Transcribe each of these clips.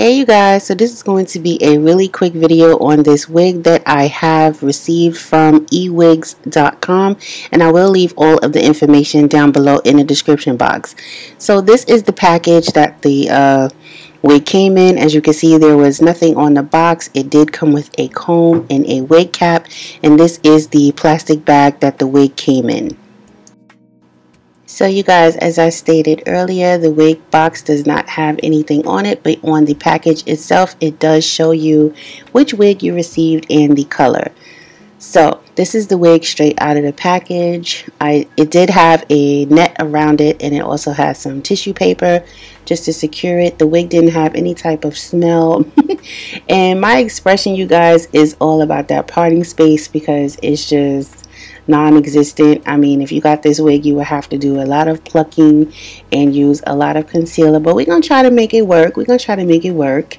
Hey you guys, so this is going to be a really quick video on this wig that I have received from ewigs.com and I will leave all of the information down below in the description box. So this is the package that the uh, wig came in. As you can see there was nothing on the box. It did come with a comb and a wig cap and this is the plastic bag that the wig came in. So you guys, as I stated earlier, the wig box does not have anything on it, but on the package itself, it does show you which wig you received and the color. So this is the wig straight out of the package. I It did have a net around it and it also has some tissue paper just to secure it. The wig didn't have any type of smell. and my expression, you guys, is all about that parting space because it's just non-existent. I mean, if you got this wig, you would have to do a lot of plucking and use a lot of concealer. But we're to try to make it work. We're to try to make it work.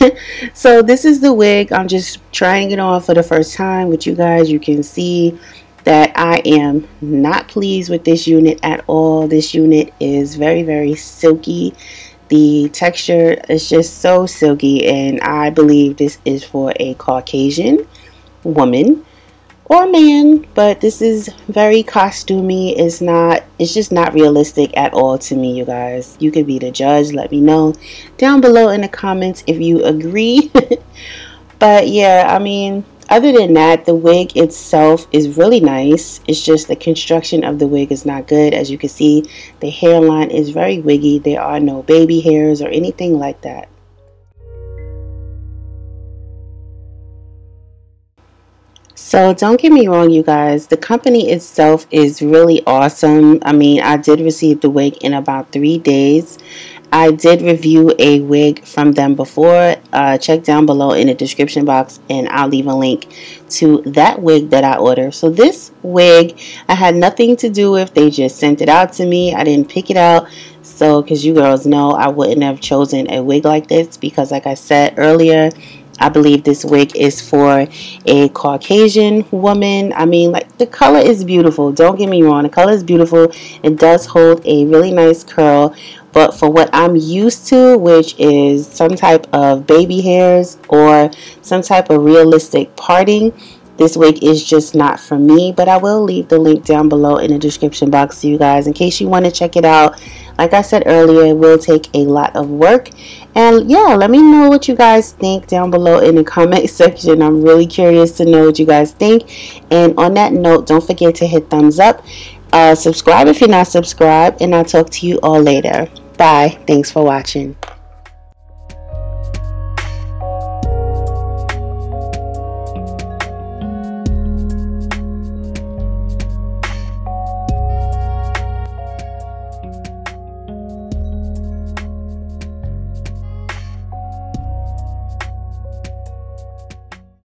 so this is the wig. I'm just trying it on for the first time with you guys. You can see that I am not pleased with this unit at all. This unit is very, very silky. The texture is just so silky and I believe this is for a Caucasian woman or man but this is very costumey. It's not it's just not realistic at all to me you guys. You could be the judge let me know down below in the comments if you agree. But yeah I mean other than that the wig itself is really nice. It's just the construction of the wig is not good. As you can see the hairline is very wiggy. There are no baby hairs or anything like that So don't get me wrong, you guys. The company itself is really awesome. I mean, I did receive the wig in about three days. I did review a wig from them before. Uh, check down below in the description box and I'll leave a link to that wig that I ordered. So this wig I had nothing to do with. They just sent it out to me. I didn't pick it out. So because you girls know I wouldn't have chosen a wig like this because like I said earlier, I believe this wig is for a Caucasian woman. I mean, like, the color is beautiful. Don't get me wrong. The color is beautiful. It does hold a really nice curl. But for what I'm used to, which is some type of baby hairs or some type of realistic parting, this wig is just not for me. But I will leave the link down below in the description box to you guys in case you want to check it out like I said earlier, it will take a lot of work. And yeah, let me know what you guys think down below in the comment section. I'm really curious to know what you guys think. And on that note, don't forget to hit thumbs up. Uh, subscribe if you're not subscribed. And I'll talk to you all later. Bye. Thanks for watching.